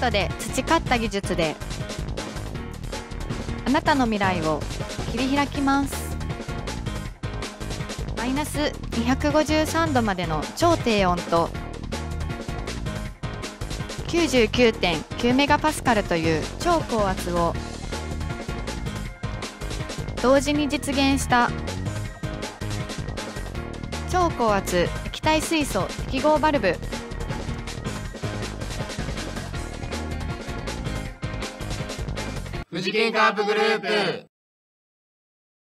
トで培った技術であなたの未来を切り開きます。マイナス253度までの超低温と99.9メガパスカルという超高圧を同時に実現した超高圧液体水素適合バルブ富士健カープグループ。